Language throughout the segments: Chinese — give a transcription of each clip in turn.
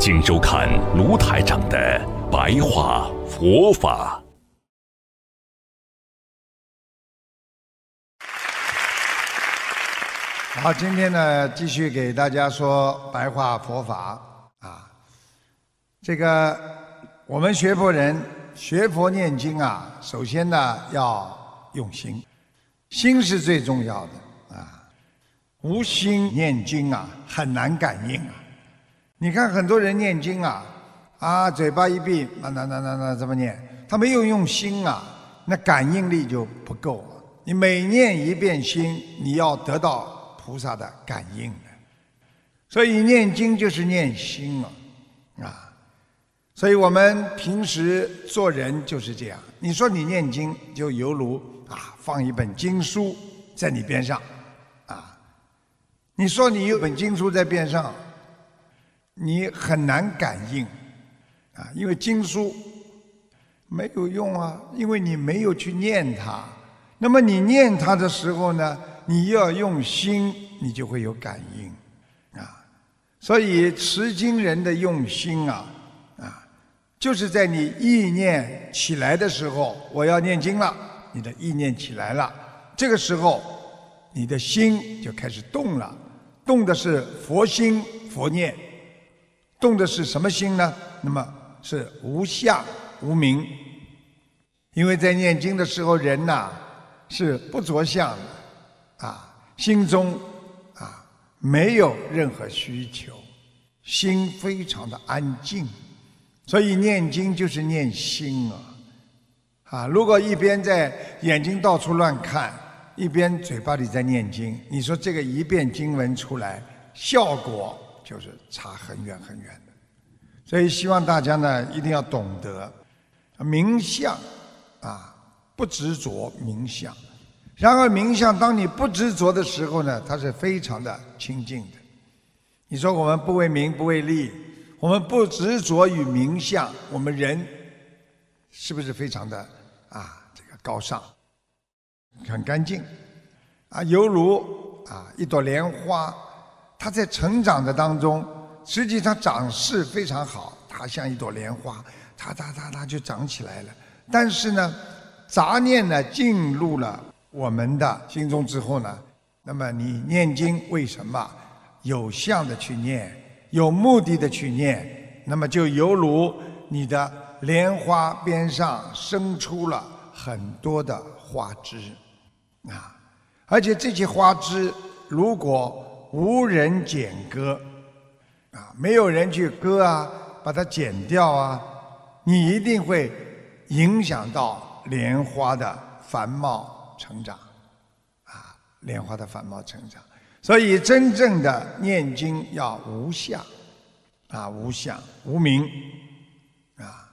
请收看卢台长的白话佛法。好，今天呢，继续给大家说白话佛法啊。这个我们学佛人学佛念经啊，首先呢要用心，心是最重要的啊。无心念经啊，很难感应啊。你看很多人念经啊，啊，嘴巴一闭，那那那那那怎么念？他没有用心啊，那感应力就不够。你每念一遍心，你要得到菩萨的感应的。所以念经就是念心啊，啊，所以我们平时做人就是这样。你说你念经，就犹如啊放一本经书在你边上，啊，你说你有本经书在边上。你很难感应，啊，因为经书没有用啊，因为你没有去念它。那么你念它的时候呢，你要用心，你就会有感应，啊，所以持经人的用心啊，啊，就是在你意念起来的时候，我要念经了，你的意念起来了，这个时候你的心就开始动了，动的是佛心佛念。动的是什么心呢？那么是无相无名，因为在念经的时候，人呐是不着相的，啊，心中啊没有任何需求，心非常的安静，所以念经就是念心啊，啊，如果一边在眼睛到处乱看，一边嘴巴里在念经，你说这个一遍经文出来，效果？就是差很远很远的，所以希望大家呢一定要懂得冥想啊，不执着冥想。然而冥想，当你不执着的时候呢，它是非常的清净的。你说我们不为名不为利，我们不执着于冥想，我们人是不是非常的啊这个高尚，很干净啊，犹如啊一朵莲花。它在成长的当中，实际上长势非常好，它像一朵莲花，它它它它就长起来了。但是呢，杂念呢进入了我们的心中之后呢，那么你念经为什么有相的去念，有目的的去念？那么就犹如你的莲花边上生出了很多的花枝啊，而且这些花枝如果无人剪割，啊，没有人去割啊，把它剪掉啊，你一定会影响到莲花的繁茂成长，啊，莲花的繁茂成长。所以真正的念经要无相，啊，无相无名，啊，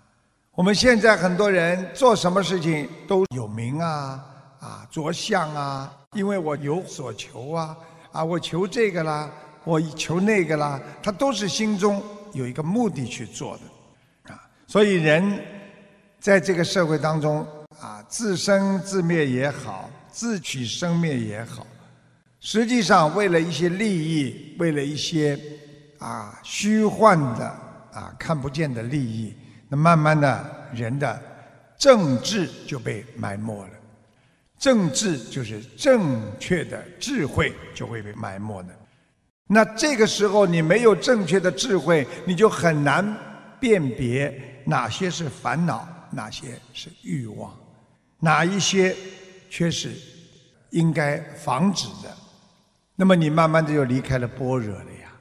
我们现在很多人做什么事情都有名啊，啊，着相啊，因为我有所求啊。啊，我求这个啦，我求那个啦，他都是心中有一个目的去做的，啊，所以人在这个社会当中啊，自生自灭也好，自取生灭也好，实际上为了一些利益，为了一些啊虚幻的啊看不见的利益，那慢慢的人的政治就被埋没了。政治就是正确的智慧就会被埋没的，那这个时候你没有正确的智慧，你就很难辨别哪些是烦恼，哪些是欲望，哪一些却是应该防止的。那么你慢慢的就离开了般若了呀。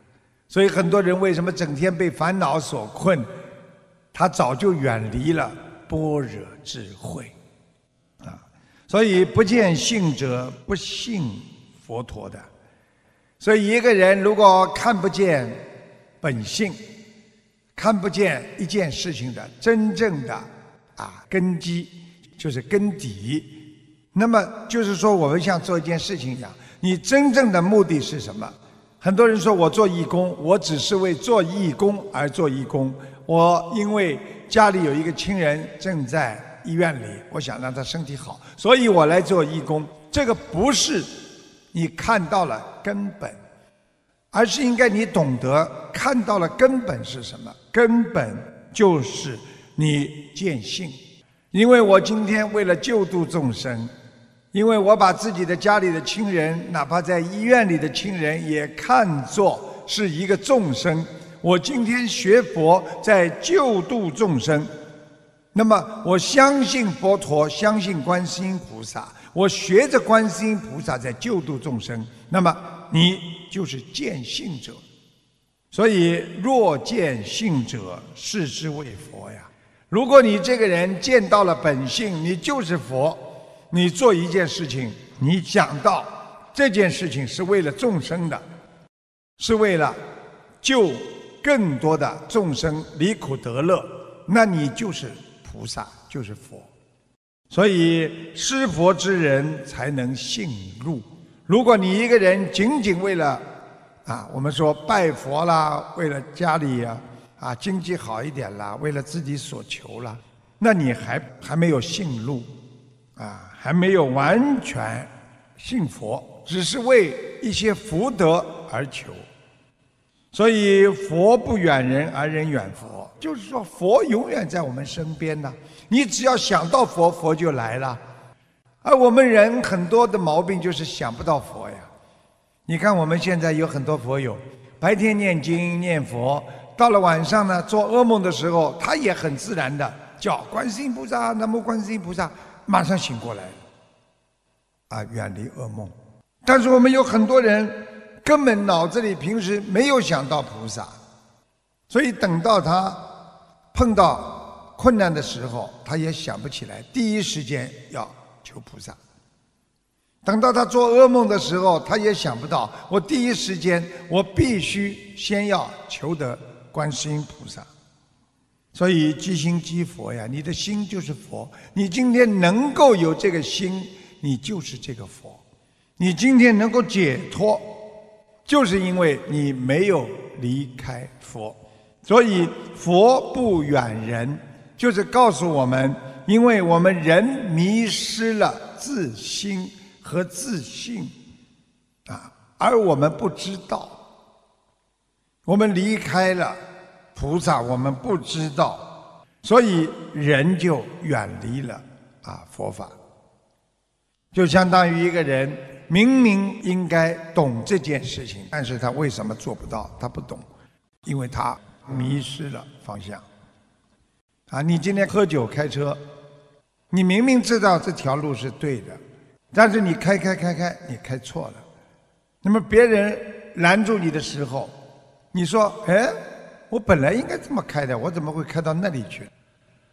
所以很多人为什么整天被烦恼所困，他早就远离了般若智慧。所以不见性者不信佛陀的。所以一个人如果看不见本性，看不见一件事情的真正的啊根基，就是根底。那么就是说，我们像做一件事情一样，你真正的目的是什么？很多人说我做义工，我只是为做义工而做义工。我因为家里有一个亲人正在医院里，我想让他身体好，所以我来做义工。这个不是你看到了根本，而是应该你懂得看到了根本是什么？根本就是你见性。因为我今天为了救度众生。因为我把自己的家里的亲人，哪怕在医院里的亲人，也看作是一个众生。我今天学佛，在救度众生。那么，我相信佛陀，相信观世音菩萨。我学着观世音菩萨在救度众生。那么，你就是见性者。所以，若见性者，视之为佛呀。如果你这个人见到了本性，你就是佛。你做一件事情，你讲到这件事情是为了众生的，是为了救更多的众生离苦得乐，那你就是菩萨，就是佛。所以施佛之人才能信入。如果你一个人仅仅为了啊，我们说拜佛啦，为了家里呀啊经济好一点啦，为了自己所求啦，那你还还没有信入啊。还没有完全信佛，只是为一些福德而求。所以佛不远人，而人远佛。就是说，佛永远在我们身边呢。你只要想到佛，佛就来了。而我们人很多的毛病就是想不到佛呀。你看我们现在有很多佛友，白天念经念佛，到了晚上呢做噩梦的时候，他也很自然的叫观世音菩萨，南无观世音菩萨。马上醒过来，啊，远离噩梦。但是我们有很多人根本脑子里平时没有想到菩萨，所以等到他碰到困难的时候，他也想不起来，第一时间要求菩萨。等到他做噩梦的时候，他也想不到，我第一时间我必须先要求得观世音菩萨。所以，即心即佛呀，你的心就是佛。你今天能够有这个心，你就是这个佛。你今天能够解脱，就是因为你没有离开佛。所以，佛不远人，就是告诉我们，因为我们人迷失了自心和自信，啊，而我们不知道，我们离开了。菩萨，我们不知道，所以人就远离了啊佛法。就相当于一个人明明应该懂这件事情，但是他为什么做不到？他不懂，因为他迷失了方向。啊，你今天喝酒开车，你明明知道这条路是对的，但是你开开开开，你开错了。那么别人拦住你的时候，你说，哎。我本来应该这么开的，我怎么会开到那里去？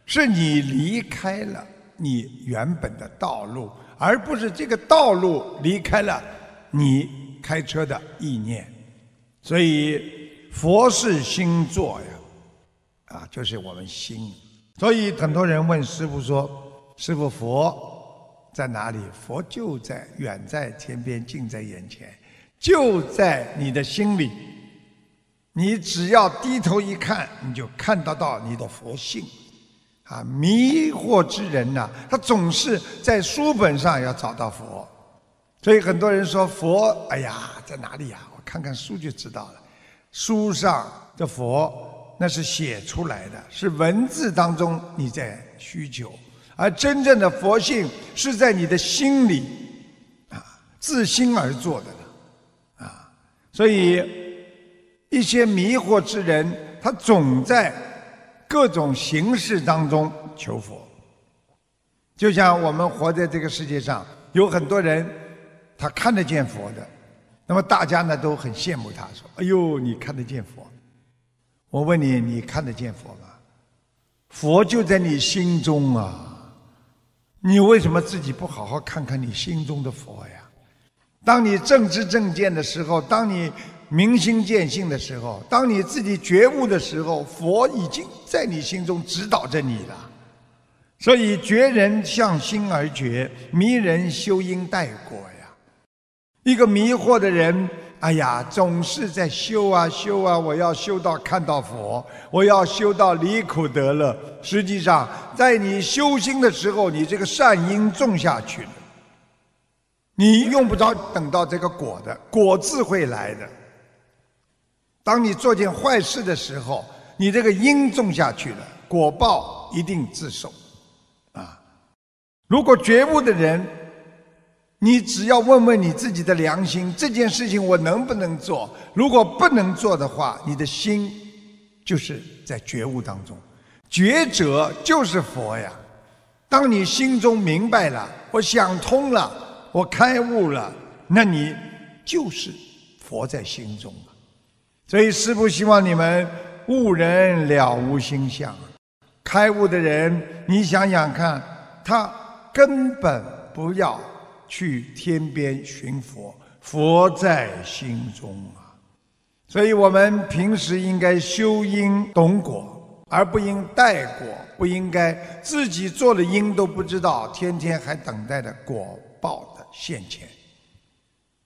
是你离开了你原本的道路，而不是这个道路离开了你开车的意念。所以佛是心作呀，啊，就是我们心。所以很多人问师傅说：“师傅，佛在哪里？”佛就在远在天边，近在眼前，就在你的心里。你只要低头一看，你就看得到你的佛性，啊！迷惑之人呐，他总是在书本上要找到佛，所以很多人说佛，哎呀，在哪里呀？我看看书就知道了。书上的佛那是写出来的，是文字当中你在需求，而真正的佛性是在你的心里，啊，自心而做的呢，啊，所以。一些迷惑之人，他总在各种形式当中求佛。就像我们活在这个世界上，有很多人他看得见佛的，那么大家呢都很羡慕他，说：“哎呦，你看得见佛？”我问你，你看得见佛吗？佛就在你心中啊，你为什么自己不好好看看你心中的佛呀？当你正知正见的时候，当你。明心见性的时候，当你自己觉悟的时候，佛已经在你心中指导着你了。所以觉人向心而觉，迷人修因待果呀。一个迷惑的人，哎呀，总是在修啊修啊，我要修到看到佛，我要修到离苦得乐。实际上，在你修心的时候，你这个善因种下去了，你用不着等到这个果的，果自会来的。当你做件坏事的时候，你这个因种下去了，果报一定自受。啊，如果觉悟的人，你只要问问你自己的良心，这件事情我能不能做？如果不能做的话，你的心就是在觉悟当中，觉者就是佛呀。当你心中明白了，我想通了，我开悟了，那你就是佛在心中。所以，师父希望你们悟人了无心相。开悟的人，你想想看，他根本不要去天边寻佛，佛在心中啊。所以我们平时应该修因懂果，而不应待果，不应该自己做了因都不知道，天天还等待着果报的现前。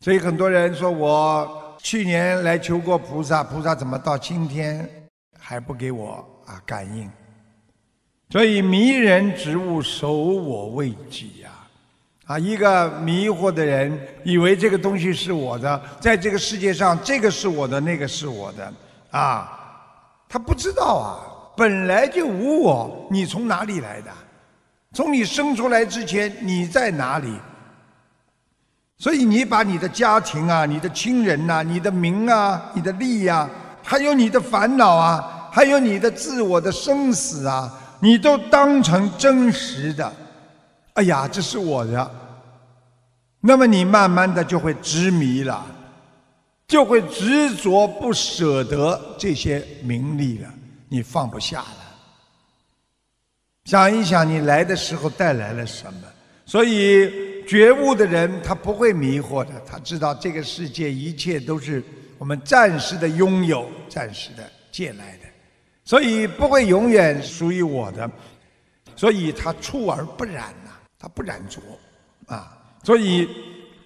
所以很多人说我。去年来求过菩萨，菩萨怎么到今天还不给我啊感应？所以迷人植物守我未己呀！啊，一个迷惑的人以为这个东西是我的，在这个世界上，这个是我的，那个是我的啊，他不知道啊，本来就无我，你从哪里来的？从你生出来之前，你在哪里？所以你把你的家庭啊、你的亲人呐、你的名啊、你的利呀，还有你的烦恼啊，还有你的自我的生死啊，你都当成真实的。哎呀，这是我的。那么你慢慢的就会执迷了，就会执着不舍得这些名利了，你放不下了。想一想，你来的时候带来了什么？所以。觉悟的人，他不会迷惑的。他知道这个世界一切都是我们暂时的拥有、暂时的借来的，所以不会永远属于我的。所以他处而不染呐，他不染浊啊。所以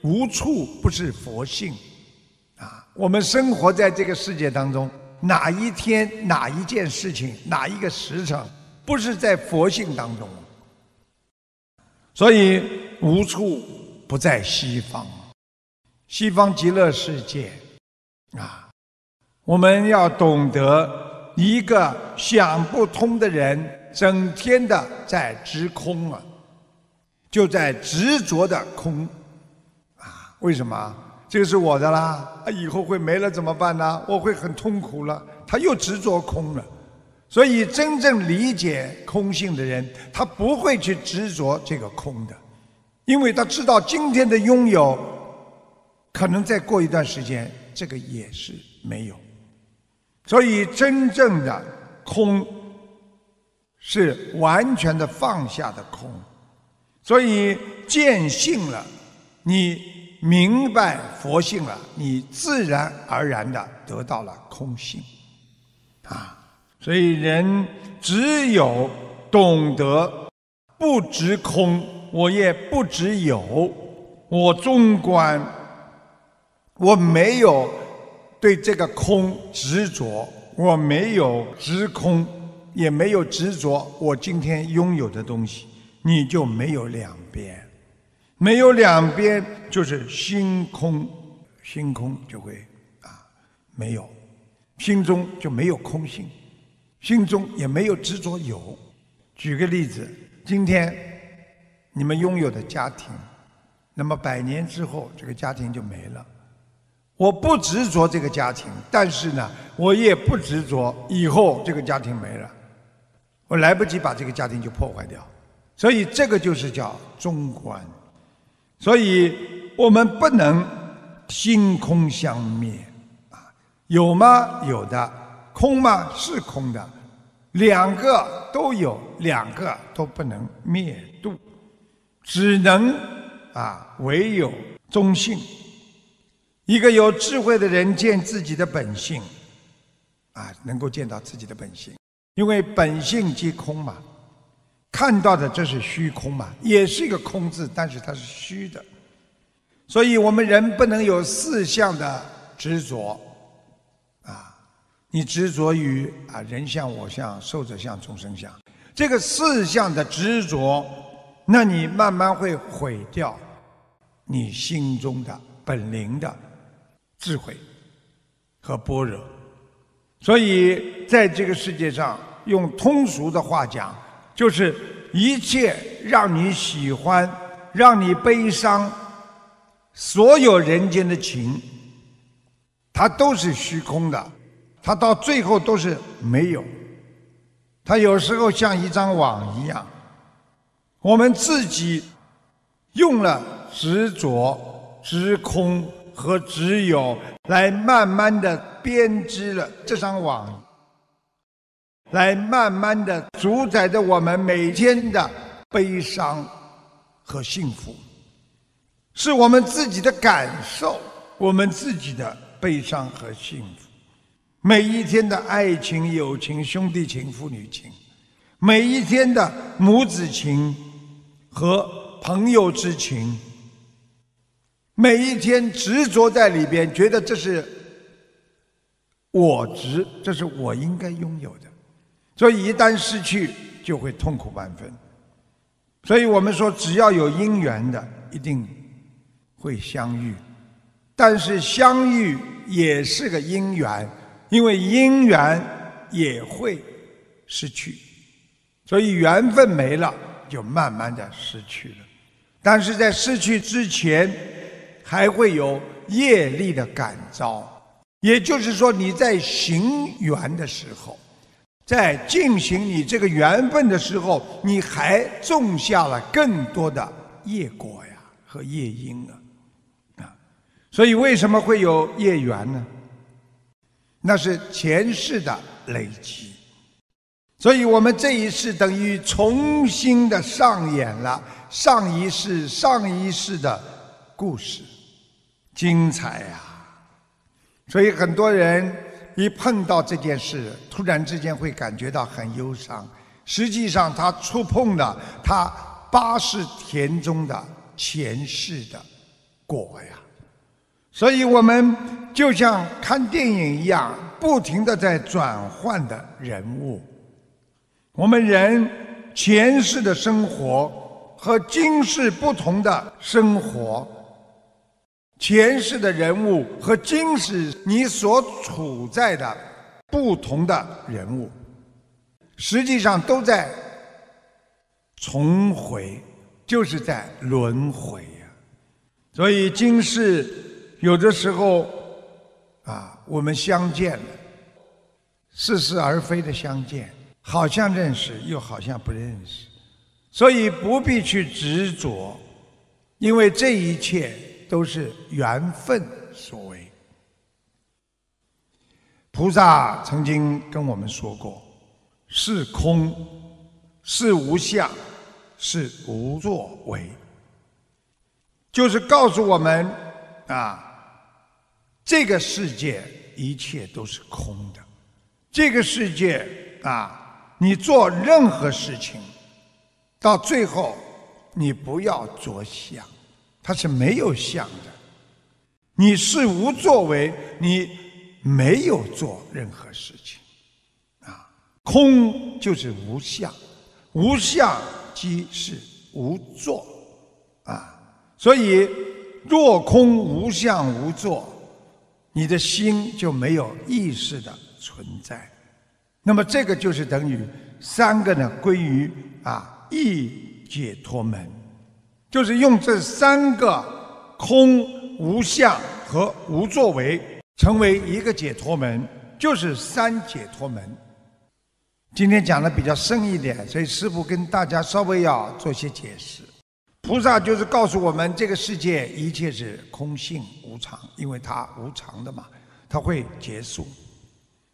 无处不是佛性啊。我们生活在这个世界当中，哪一天、哪一件事情、哪一个时辰，不是在佛性当中？所以无处不在西方，西方极乐世界啊！我们要懂得，一个想不通的人，整天的在执空啊，就在执着的空啊！为什么？这个是我的啦，啊，以后会没了怎么办呢？我会很痛苦了。他又执着空了。所以，真正理解空性的人，他不会去执着这个空的，因为他知道今天的拥有，可能再过一段时间，这个也是没有。所以，真正的空是完全的放下的空。所以，见性了，你明白佛性了，你自然而然的得到了空性，啊。所以，人只有懂得不执空，我也不只有，我纵观，我没有对这个空执着，我没有执空，也没有执着我今天拥有的东西，你就没有两边，没有两边就是心空，心空就会啊没有，心中就没有空性。心中也没有执着有。举个例子，今天你们拥有的家庭，那么百年之后这个家庭就没了。我不执着这个家庭，但是呢，我也不执着以后这个家庭没了，我来不及把这个家庭就破坏掉。所以这个就是叫中观。所以我们不能心空相灭啊，有吗？有的。空吗？是空的，两个都有，两个都不能灭度，只能啊，唯有中性。一个有智慧的人见自己的本性，啊，能够见到自己的本性，因为本性即空嘛，看到的这是虚空嘛，也是一个空字，但是它是虚的，所以我们人不能有四相的执着，啊，你执着于啊人相、我相、寿者相、众生相，这个四相的执着，那你慢慢会毁掉你心中的本灵的。智慧和般若，所以在这个世界上，用通俗的话讲，就是一切让你喜欢、让你悲伤，所有人间的情，它都是虚空的，它到最后都是没有。它有时候像一张网一样，我们自己用了执着、执空。和只有来慢慢的编织了这张网，来慢慢的主宰着我们每天的悲伤和幸福，是我们自己的感受，我们自己的悲伤和幸福，每一天的爱情、友情、兄弟情、父女情，每一天的母子情和朋友之情。每一天执着在里边，觉得这是我值，这是我应该拥有的，所以一旦失去，就会痛苦万分。所以我们说，只要有因缘的，一定会相遇，但是相遇也是个因缘，因为因缘也会失去，所以缘分没了，就慢慢的失去了。但是在失去之前，还会有业力的感召，也就是说，你在行缘的时候，在进行你这个缘分的时候，你还种下了更多的业果呀和业因啊，啊，所以为什么会有业缘呢？那是前世的累积，所以我们这一世等于重新的上演了上一世、上一世的故事。精彩呀！所以很多人一碰到这件事，突然之间会感觉到很忧伤。实际上，他触碰了他八世田中的前世的果呀。所以我们就像看电影一样，不停的在转换的人物。我们人前世的生活和今世不同的生活。前世的人物和今世你所处在的不同的人物，实际上都在重回，就是在轮回呀。所以今世有的时候啊，我们相见了，似是而非的相见，好像认识，又好像不认识，所以不必去执着，因为这一切。都是缘分所为。菩萨曾经跟我们说过：“是空，是无相，是无作为。”就是告诉我们啊，这个世界一切都是空的。这个世界啊，你做任何事情，到最后你不要着相。它是没有相的，你是无作为，你没有做任何事情，啊，空就是无相，无相即是无作，啊，所以若空无相无作，你的心就没有意识的存在，那么这个就是等于三个呢归于啊一解脱门。就是用这三个空、无相和无作为，成为一个解脱门，就是三解脱门。今天讲的比较深一点，所以师父跟大家稍微要做些解释。菩萨就是告诉我们，这个世界一切是空性无常，因为它无常的嘛，它会结束。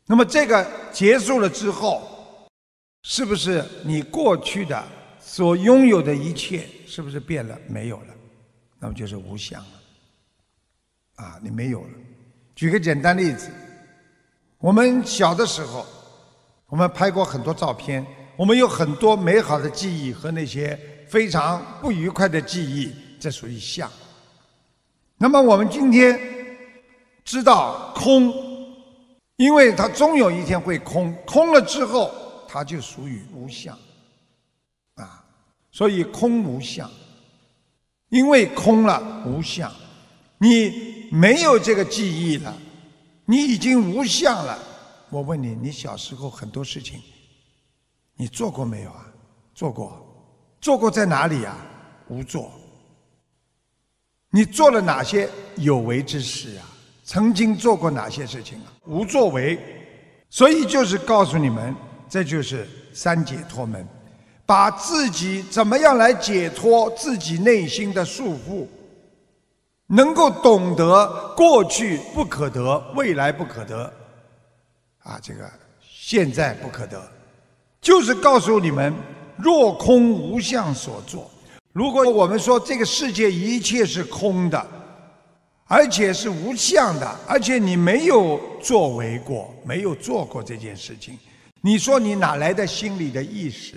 那么这个结束了之后，是不是你过去的？所拥有的一切是不是变了？没有了，那么就是无相了。啊，你没有了。举个简单例子，我们小的时候，我们拍过很多照片，我们有很多美好的记忆和那些非常不愉快的记忆，这属于相。那么我们今天知道空，因为它终有一天会空，空了之后，它就属于无相，啊，所以空无相。因为空了无相，你没有这个记忆了，你已经无相了。我问你，你小时候很多事情，你做过没有啊？做过，做过在哪里呀？无做。你做了哪些有为之事啊？曾经做过哪些事情啊？无作为。所以就是告诉你们，这就是三解脱门。把自己怎么样来解脱自己内心的束缚，能够懂得过去不可得，未来不可得，啊，这个现在不可得，就是告诉你们：若空无相所作。如果我们说这个世界一切是空的，而且是无相的，而且你没有作为过，没有做过这件事情，你说你哪来的心理的意识？